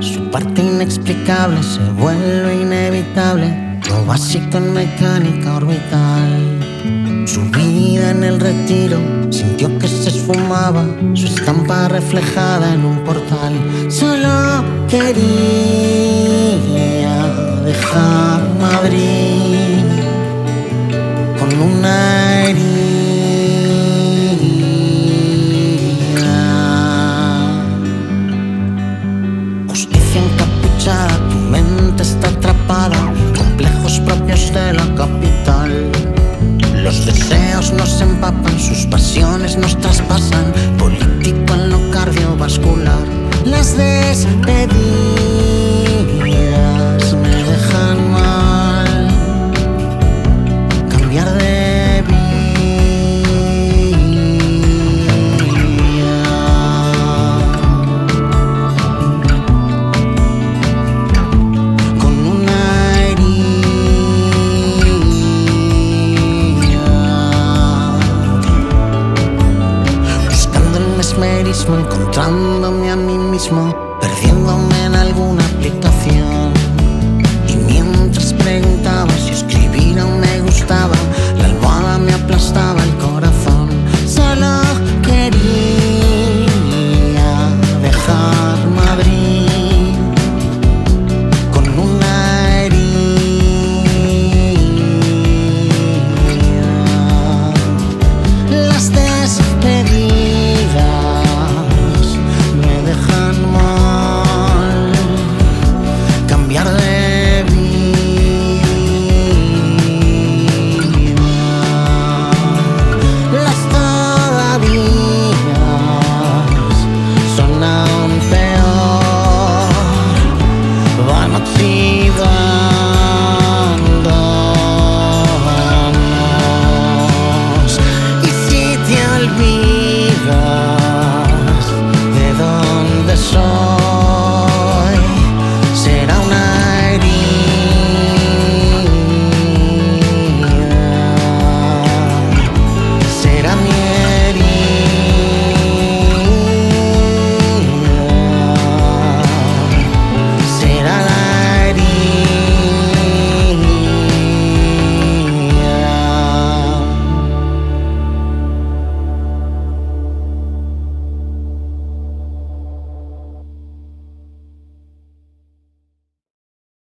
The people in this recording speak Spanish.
Su parte inexplicable se vuelve inevitable, lo básico en mecánica orbital. Su vida en el retiro sintió que se esfumaba, su estampa reflejada en un portal. Solo quería Los deseos nos empapan, sus pasiones nos traspasan, político en lo cardiovascular. Las despedidas mesmerismo, encontrándome a mí mismo, perdiéndome en